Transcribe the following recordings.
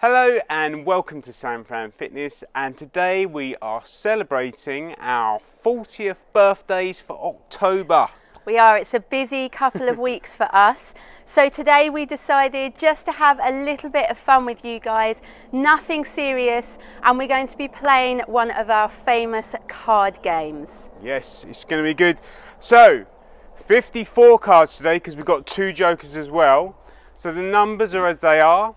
Hello and welcome to San Fran Fitness and today we are celebrating our 40th birthdays for October. We are, it's a busy couple of weeks for us. So today we decided just to have a little bit of fun with you guys, nothing serious, and we're going to be playing one of our famous card games. Yes, it's going to be good. So, 54 cards today because we've got two jokers as well. So the numbers are as they are.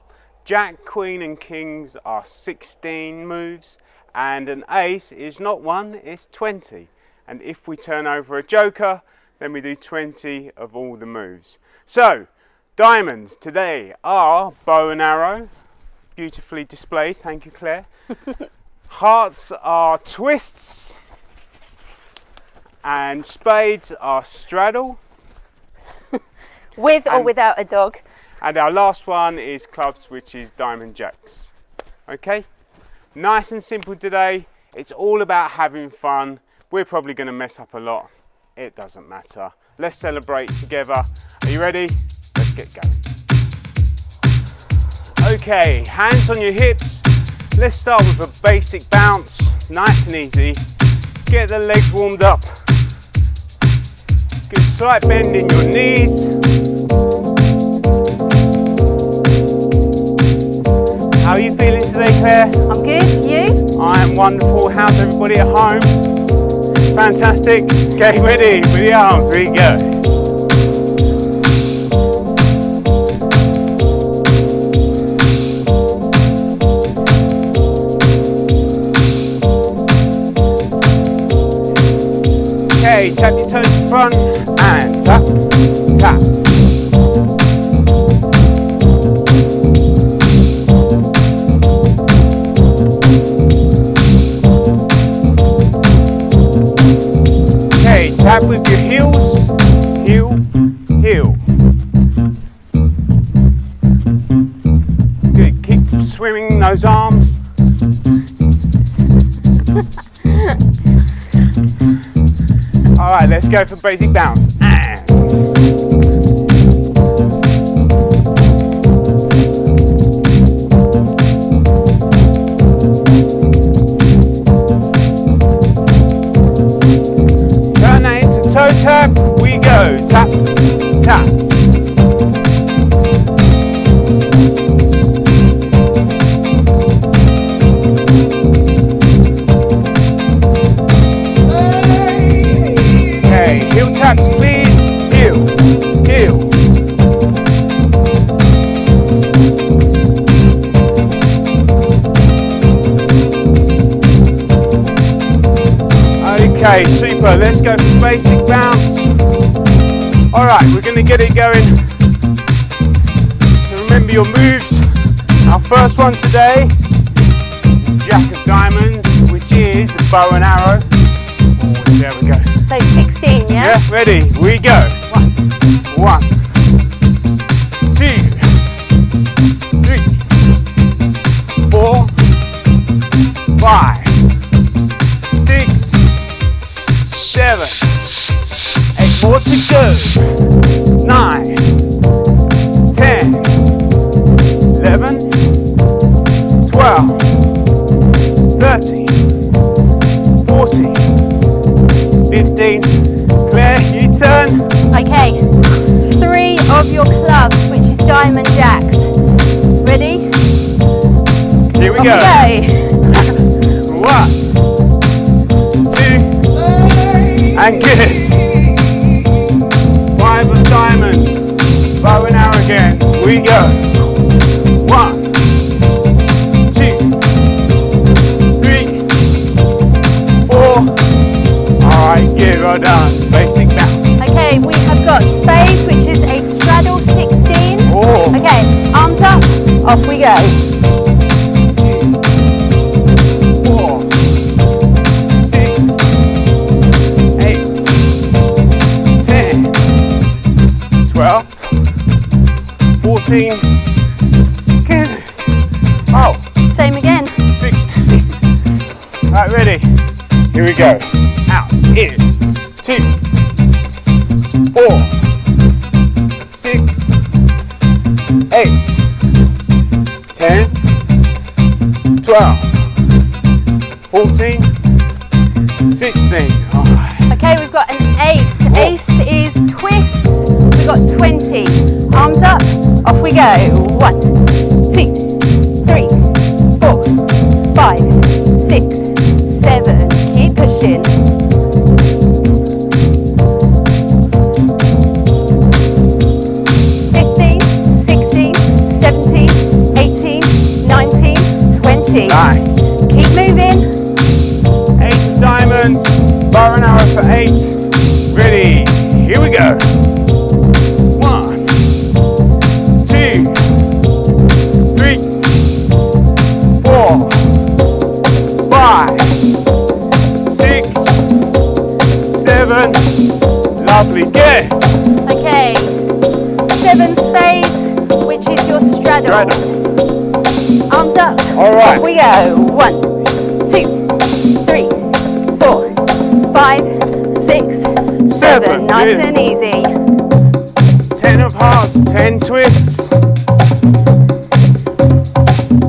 Jack, Queen and Kings are 16 moves and an ace is not one, it's 20. And if we turn over a joker, then we do 20 of all the moves. So, diamonds today are bow and arrow, beautifully displayed, thank you Claire. Hearts are twists, and spades are straddle. With or And- without a dog. And our last one is clubs, which is diamond jacks. Okay? Nice and simple today. It's all about having fun. We're probably going to mess up a lot. It doesn't matter. Let's celebrate together. Are you ready? Let's get going. Okay, hands on your hips. Let's start with a basic bounce. Nice and easy. Get the legs warmed up. Good slight bend in your knees. Wonderful. How's everybody at home? Fantastic. Okay, ready? With the arms, we go. Okay, tap your toes to front and those arms. All right, let's go for basic bounce. Right, we're going to get it going. So remember your moves. Our first one today, is Jack of Diamonds, which is a bow and arrow. Oh, there we go. So 16, yeah? Yeah, ready? We go. One, two, off we go. four, six, eight, ten, twelve, fourteen, good. Oh, Same again. sixteen. Right, ready? Here we go. Out, in, straddle. Straddle. Arms up. All right. Off we go. One, two, three, four, five, six, seven. Seven, Nice and easy. Ten of hearts, ten twists.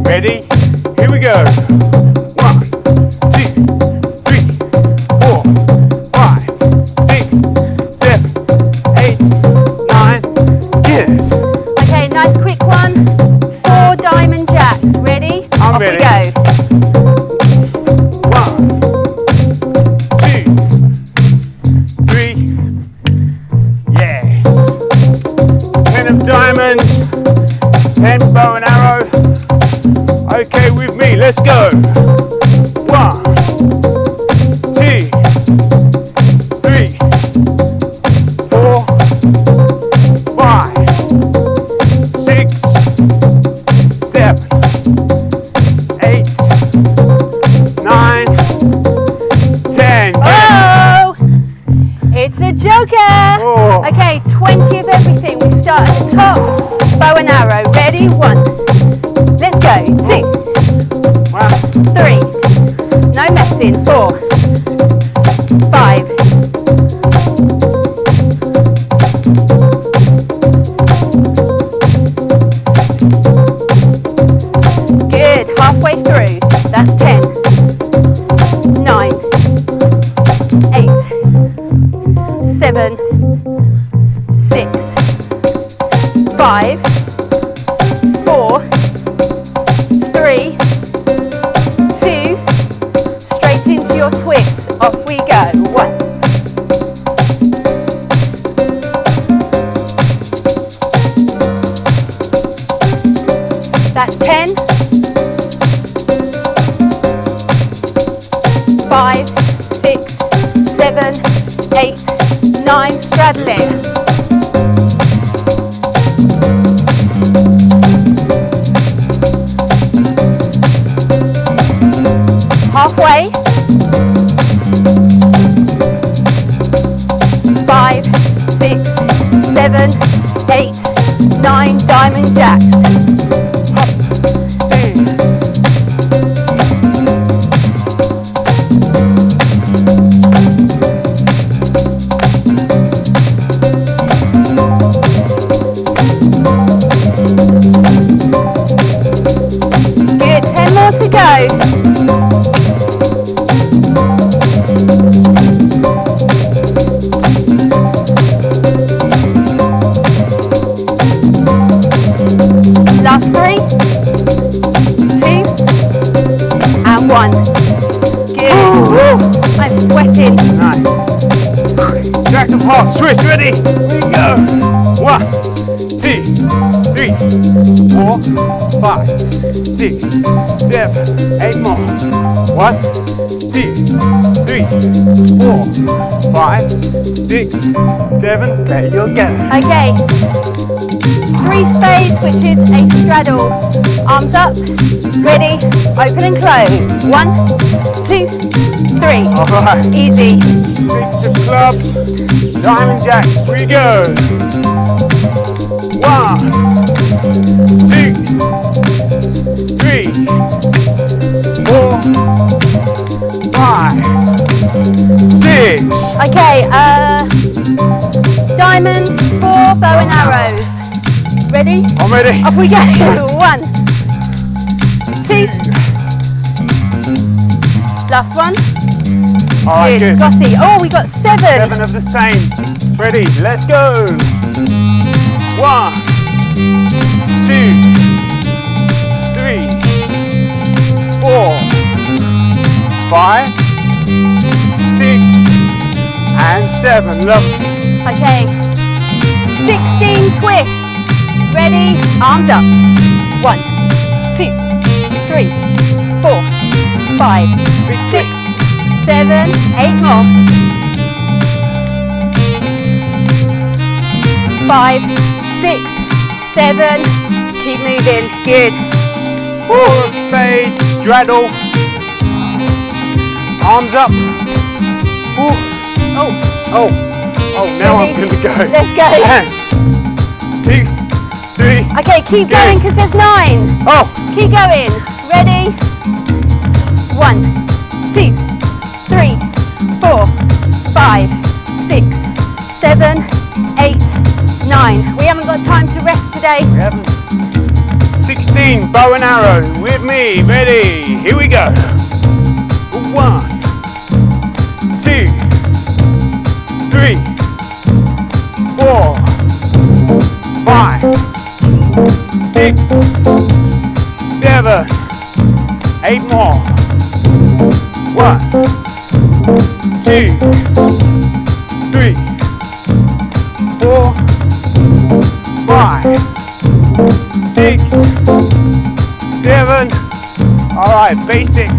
Ready? Here we go. Diamonds, ten bow and arrow. Okay, with me, let's go. Halfway. Five, six, seven, eight, nine. Diamond jacks. Last three, two, and one. Good. I'm sweating. Nice. Jack of hearts, twist, ready? Here we go. One, two, three, four, five, six, seven, eight more. One, two, three, four, five, six, seven. There you go. Okay. Three spades, which is a straddle. Arms up. Ready. Open and close. One, two, three. All right. Easy. Six of clubs, diamond jacks, here we go. One, Ready? I'm ready. Off we go. One, two, Last one. All right, good. good. Scotty. Oh, we got seven. Seven of the same. Ready, let's go. One, two, three, four, five, six, and seven. Lovely. Okay. 16 twists. Ready? Arms up. One, two, three, four, five, six, seven, eight more. Five, six, seven. Keep moving. Good. Four of spades, straddle. Arms up. Oh, Oh, oh, now I'm gonna go. let's go. One, two, three. Okay, keep going because there's nine. Oh, Keep going. Ready? One, two, three, four, five, six, seven, eight, nine. We haven't got time to rest today. we haven't. 16, bow and arrow with me. Ready? Here we go. One, eight more. One, two, three, four, five, six, seven. All right, basic.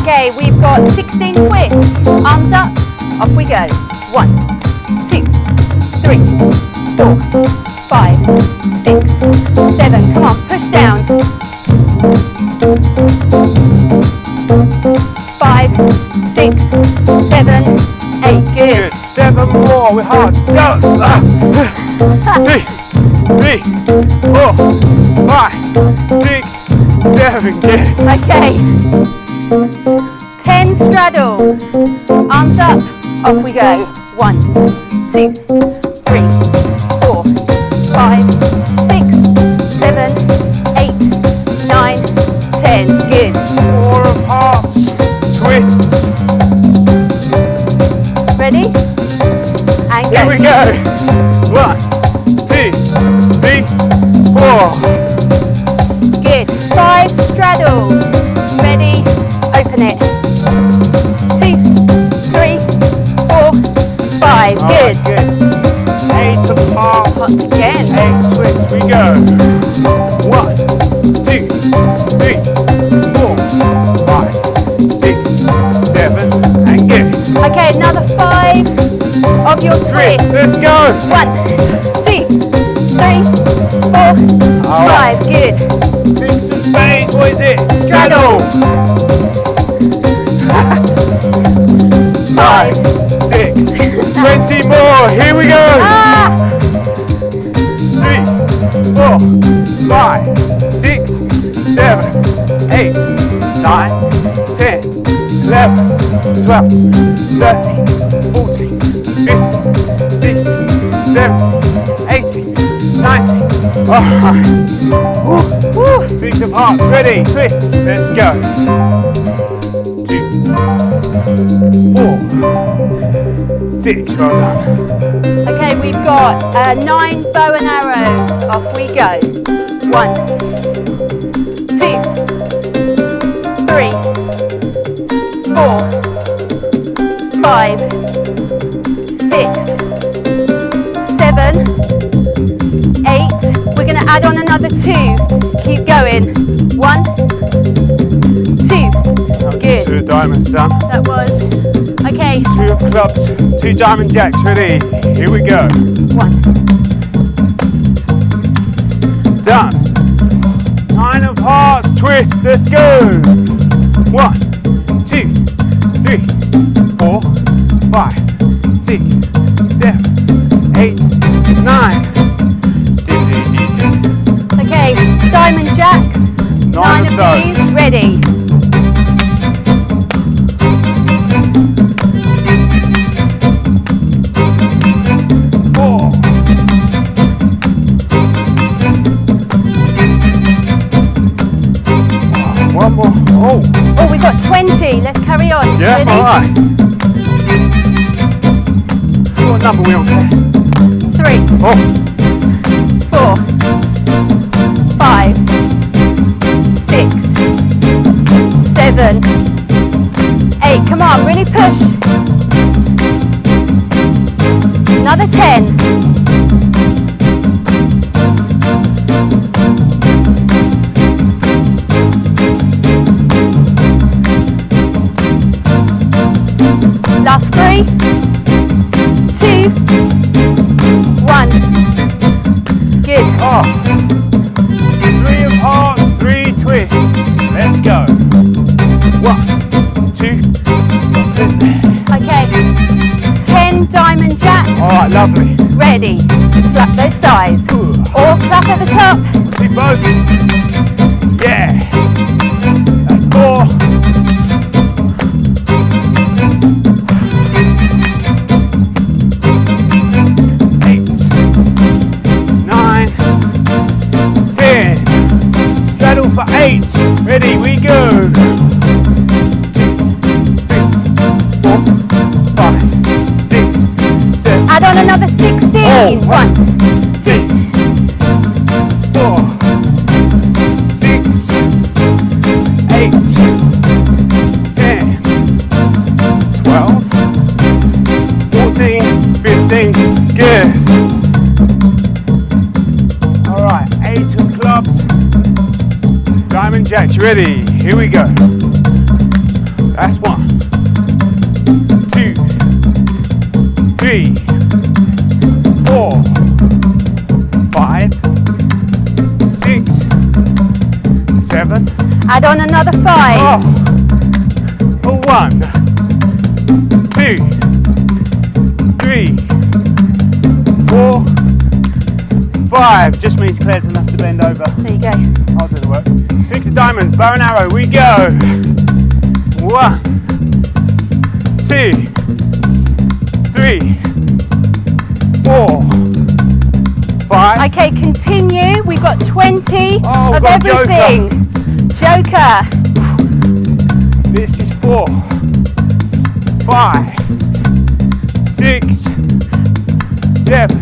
Okay, we've got 16 twists. Arms up. Off we go. One, two, three, four, five, four, five, six, seven. Okay. Ten straddles. Arms up. Off we go. One, four. Five, six, seven, eight, nine, ten, eleven, twelve, thirteen, fourteen, fifteen, sixteen, seventeen, eighteen, nineteen. All right. Woo, woo. Of hearts. Ready? Twists. Let's go. Two, four, six. Well done. We've got uh, nine bow and arrows. Off we go. One, two, three, four, five, six, seven, eight. We're going to add on another two. Keep going. One, two. Good. Two diamonds done. That was okay. Two of clubs, two diamond jacks, ready? Here we go. One, Done. Nine of hearts, twist, let's go. One, two, three, four, five, six, seven, eight, nine. Okay, diamond jacks. Nine Nine of of these, ready. Oh, Oh, we got 20. Let's carry on. Yeah, Ready? alright. What number we on there? Three, Oh, four, five, six, seven, eight. Come on, really push. Another ten. Ready. Slap those thighs. Or clap at the top. See both. Ready. Here we go. That's one, two, three, four, five, six, seven. add on another five. Oh, one, two, three, four, five. Just means Claire's enough to bend over. There you go. I'll do the work. Diamonds, bow and arrow, we go. One, two, three, four, five. Okay, continue. We've got 20 Oh, of got Joker. everything. Joker. This is four, five, six, seven,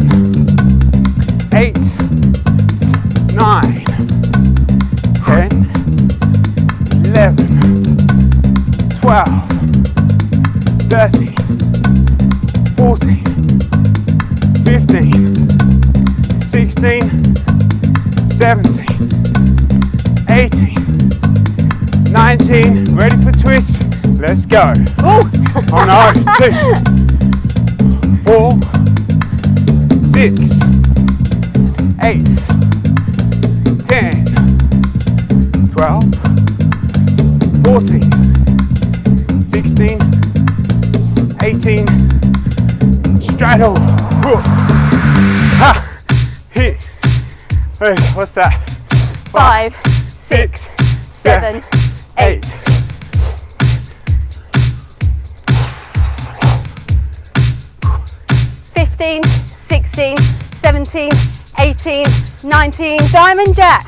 30, 40, 15, 16, 17, 18, 19. Ready for twist? Let's go. Oh, Ooh. On our. Two, four, six, eight, Whoa. Ha! Hit. Hey, what's that? five, six, seven, eight. fifteen, sixteen, seventeen, eighteen, nineteen. Diamond jack.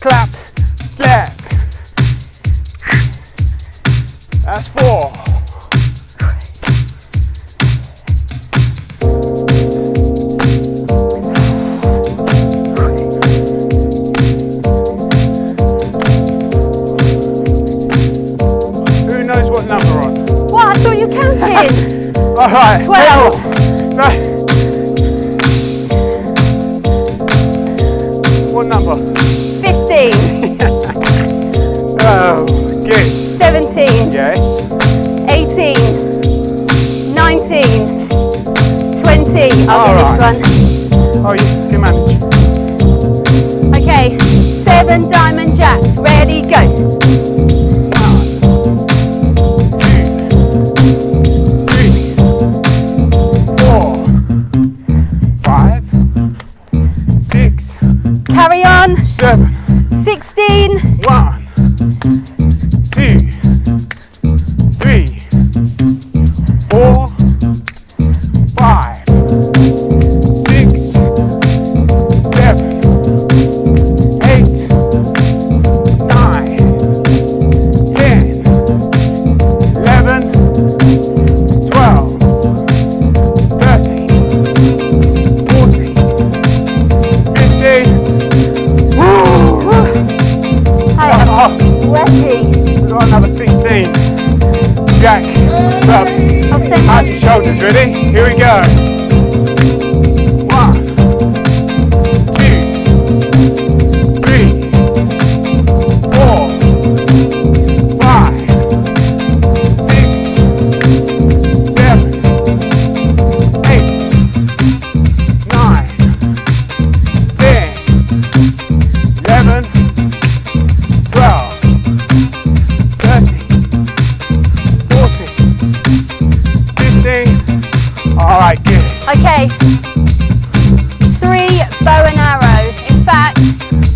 clap, seven diamond jacks. Ready, go. three, four, five, six, Carry on. seven, up. We've got another 16. Jack, up. Past your shoulders, ready? Here we go.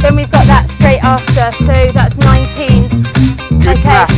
Then we've got that straight after, so that's 19. Good okay.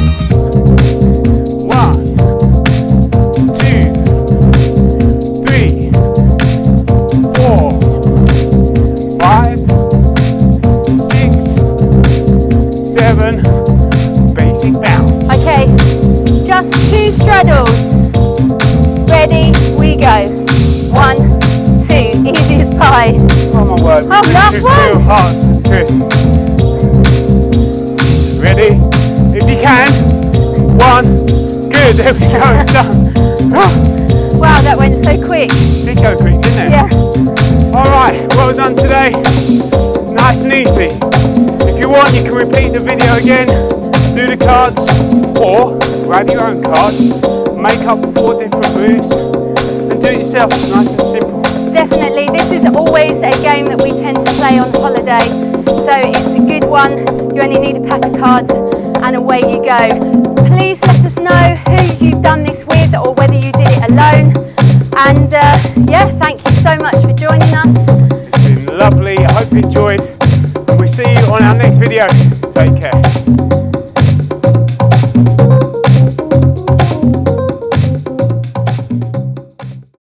There we go. It's done. Oh, Wow, that went so quick. did go quick, didn't it? Yeah. All right. Well done today. Nice and easy. If you want, you can repeat the video again. Do the cards, or grab your own cards. Make up four different moves, and do it yourself. Nice and simple. Definitely, this is always a game that we tend to play on holiday. So it's a good one. You only need a pack of cards and away you go. Please know who you've done this with or whether you did it alone. And uh, yeah, thank you so much for joining us. It's been lovely. I hope you enjoyed. And we'll see you on our next video. Take care.